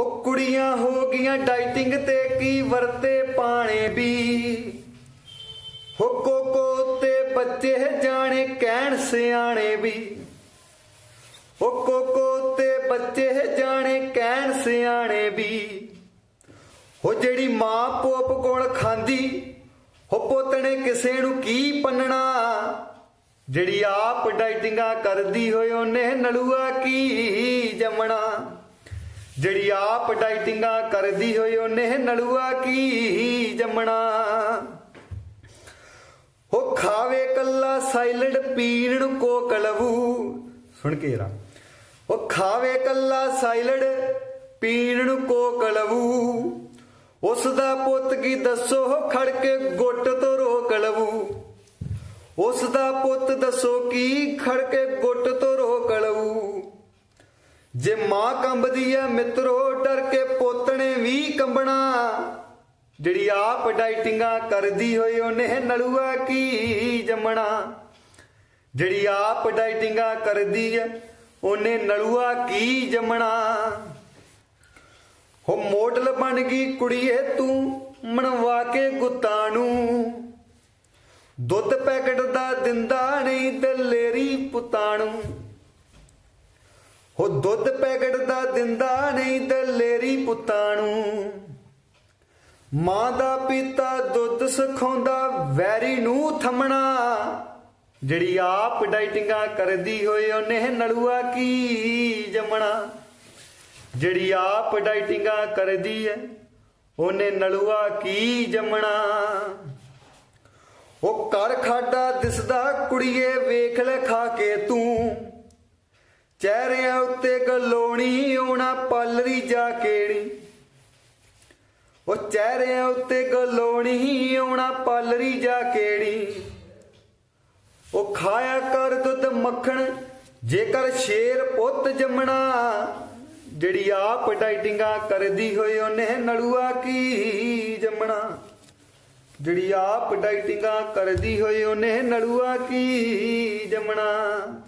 ਉਹ ਕੁੜੀਆਂ ਹੋ ਗਈਆਂ ਡਾਈਟਿੰਗ ਤੇ ਕੀ ਵਰਤੇ ਪਾਣੇ ਵੀ। ਹੋ ਕੋਕੋ ਤੇ ਬੱਚੇ ਜਾਣੇ ਕਹਿਣ ਸਿਆਣੇ ਵੀ। ਉਹ ਕੋਕੋ ਤੇ ਬੱਚੇ ਜਾਣੇ ਕਹਿਣ ਸਿਆਣੇ ਵੀ। ਹੋ ਜਿਹੜੀ ਮਾਂ ਪੋਪ ਕੋਲ ਖਾਂਦੀ ਹੋ ਨੇ ਕਿਸੇ ਨੂੰ ਕੀ ਪੰਨਣਾ? ਜਿਹੜੀ ਆਪ ਡਾਈਟਿੰਗਾਂ ਕਰਦੀ ਹੋਏ ਉਹਨੇ ਨਲੂਆ ਕੀ ਜੰਮਣਾ? ਜਿਹੜੀ ਆਪ ਡਾਈਟਿੰਗਾਂ ਕਰਦੀ ਹੋਈ ਉਹਨੇ ਨਲੂਆ ਕੀ ਜੰਮਣਾ? ਹੋ ਖਾਵੇ ਕੱਲਾ ਸਾਇਲਡ ਪੀਣ ਨੂੰ ਕੋਕਲਵੂ ਸੁਣ ਕੇ ਰਾ ਉਹ ਖਾਵੇ ਕੱਲਾ ਸਾਇਲਡ ਪੀਣ ਨੂੰ ਕੋਕਲਵੂ ਉਸ ਦਾ ਪੁੱਤ ਕੀ ਦੱਸੋ ਖੜ ਕੇ ਗੁੱਟ ਤੋਂ ਰੋਕ ਲਵੂ? ਉਸ ਦਾ ਪੁੱਤ ਦੱਸੋ ਕੀ ਖੜ ਕੇ ਜੇ ਮਾਂ ਕੰਬਦੀ ਐ, ਮਿੱਤਰੋ, ਡਰ ਕੇ ਪੋਤਣੇ ਵੀ ਕੰਬਣਾ। ਜਿਹੜੀ ਆਪ ਡਾਈਟਿੰਗਾਂ ਕਰਦੀ ਹੋਈ, ਉਹਨੇ ਨਲੂਆ ਕੀ ਜੰਮਣਾ। ਜਿਹੜੀ ਆਪ ਡਾਈਟਿੰਗਾਂ ਕਰਦੀ ਐ, ਉਹਨੇ ਨਲੂਆ ਕੀ ਜੰਮਣਾ। ਹੋ ਮੋਡਲ ਬਣ ਗਈ ਕੁੜੀਏ ਤੂੰ, ਮਣਵਾ ਕੇ ਗੁੱਤਾਂ ਨੂੰ। ਦੁੱਧ ਪੈਕਟ ਦਾ ਦਿੰਦਾ ਨਹੀਂ ਤੇ ਲੇਰੀ ਪੁਤਾਣੂ ਉਹ ਦੁੱਧ ਪੈਕਟ ਦਾ ਦਿੰਦਾ ਨਹੀਂ ਦਲੇਰੀ ਨੂੰ। ਮਾਂ ਦਾ ਪੀਤਾ ਦੁੱਧ ਸਖਾਉਂਦਾ, ਵੈਰੀ ਨੂੰ ਥਮਣਾ। ਜਿਹੜੀ ਆਪ ਡਾਈਟਿੰਗਾਂ ਕਰਦੀ ਹੋਏ, ਉਹਨੇ ਨਲੂਆ ਕੀ ਜੰਮਣਾ। ਜਿਹੜੀ ਆਪ ਡਾਈਟਿੰਗਾਂ ਕਰਦੀ ਐ ਉਹਨੇ ਨਲੂਆ ਕੀ ਜੰਮਣਾ। ਉਹ ਕਰ ਖਾਡਾ ਦਿਸਦਾ, ਕੁੜੀਏ ਵੇਖ ਲੈ ਖਾ ਕੇ ਤੂੰ। ਚਿਹਰਿਆਂ ਉੱਤੇ ਗਲੋਣੀ ਆਉਣਾ ਪਾਲਰੀ ਜਾ ਕੇੜੀ ਉਹ ਚਿਹਰਿਆਂ ਉੱਤੇ ਗਲੋਣੀ ਆਉਣਾ ਪਾਲਰੀ ਜਾ ਕੇੜੀ ਉਹ ਖਾਇਆ ਕਰ ਦੁੱਧ ਮੱਖਣ, ਜੇਕਰ ਸ਼ੇਰ ਪੁੱਤ ਜੰਮਣਾ, ਜਿਹੜੀ ਆਪ ਡਾਈਟਿੰਗਾਂ ਕਰਦੀ ਹੋਈ ਉਹਨੇ ਨੜੂਆ ਕੀ ਜੰਮਣਾ? ਜਿਹੜੀ ਆਪ ਡਾਈਟਿੰਗਾਂ ਕਰਦੀ ਹੋਈ ਉਹਨੇ ਨੜੂਆ ਕੀ ਜੰਮਣਾ?